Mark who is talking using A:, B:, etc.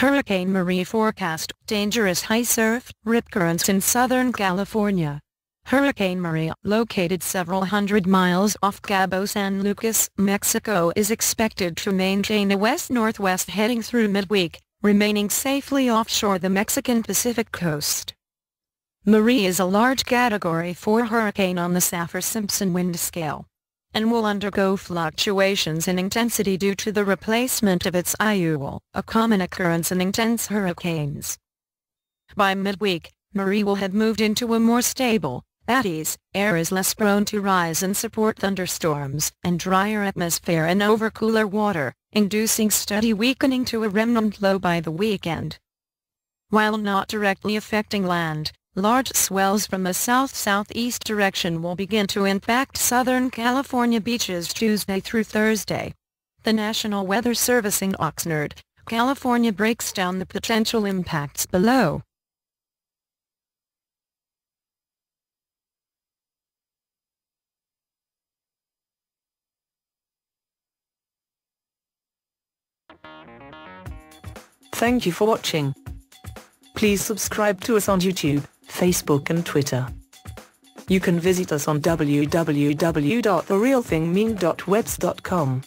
A: Hurricane Marie forecast dangerous high surf, rip currents in Southern California. Hurricane Marie, located several hundred miles off Cabo San Lucas, Mexico is expected to maintain a west-northwest heading through midweek, remaining safely offshore the Mexican Pacific coast. Marie is a large Category 4 hurricane on the Saffir-Simpson wind scale and will undergo fluctuations in intensity due to the replacement of its eyewall, a common occurrence in intense hurricanes. By midweek, Marie will have moved into a more stable, at ease, air is less prone to rise and support thunderstorms, and drier atmosphere and over cooler water, inducing steady weakening to a remnant low by the weekend. While not directly affecting land, large swells from a south-southeast direction will begin to impact Southern California beaches Tuesday through Thursday. The National Weather Service in Oxnard, California breaks down the potential impacts below.
B: Thank you for watching. Please subscribe to us on YouTube, Facebook and Twitter. You can visit us on www.therealthingmeme.webs.com.